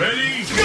Ready, go!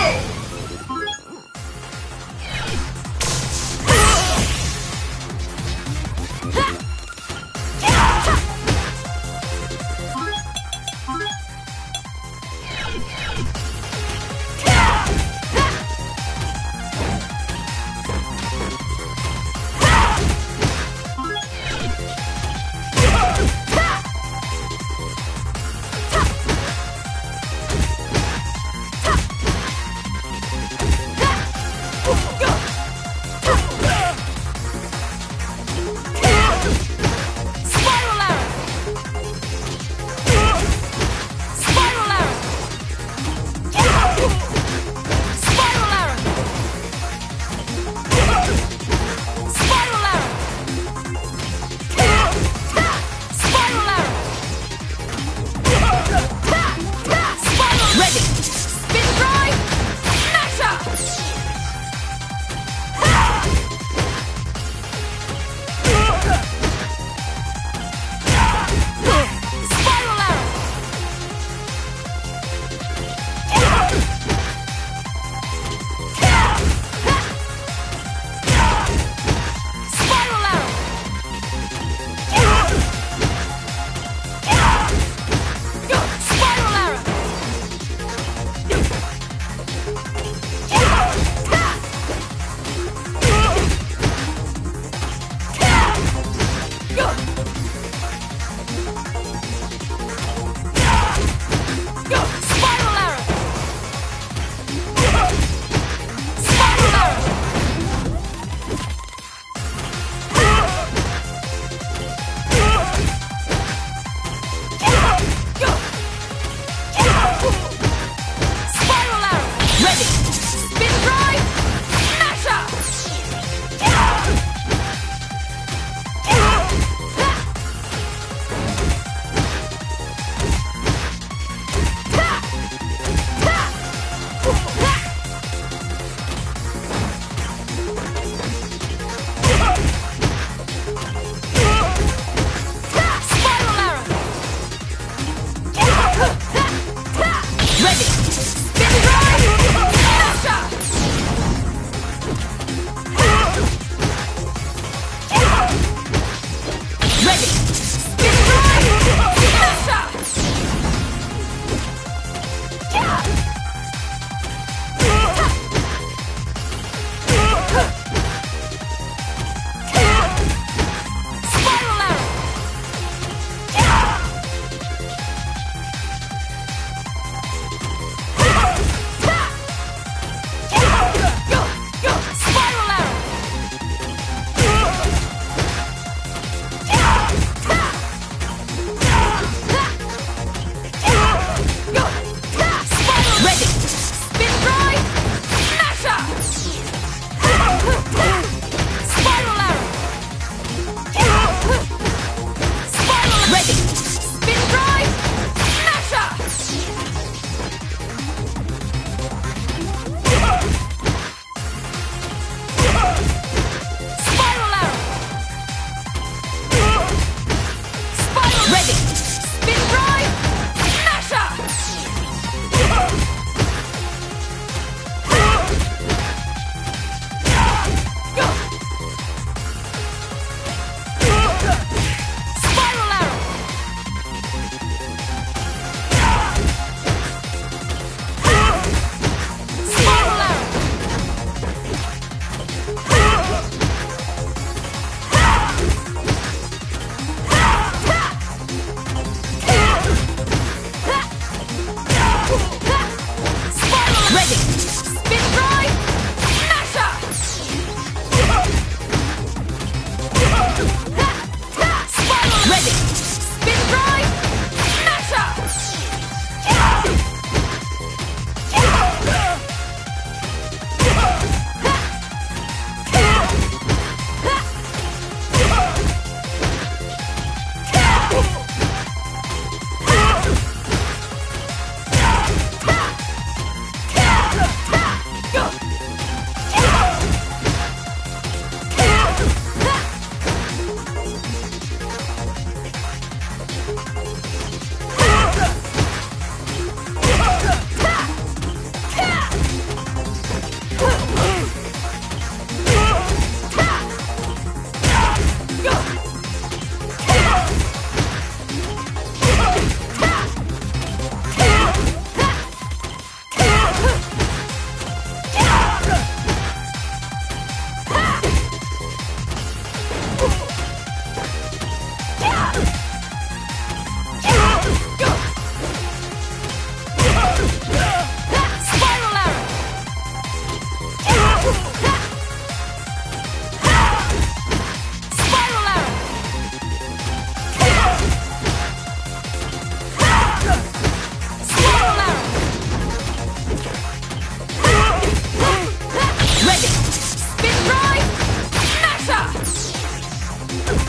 Oh!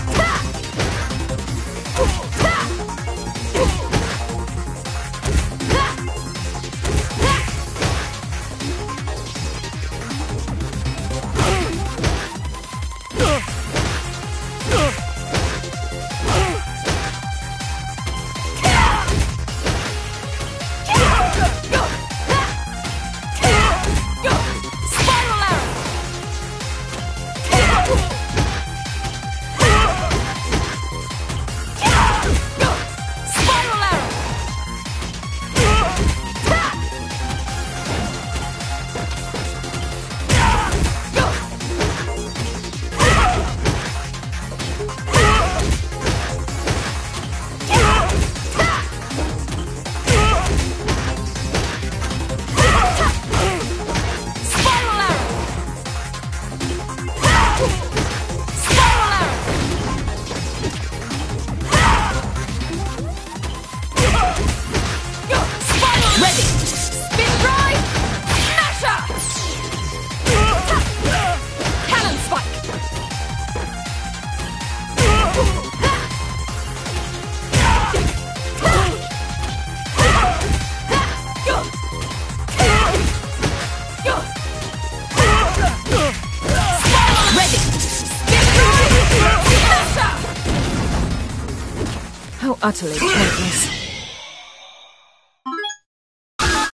Utterly pointless.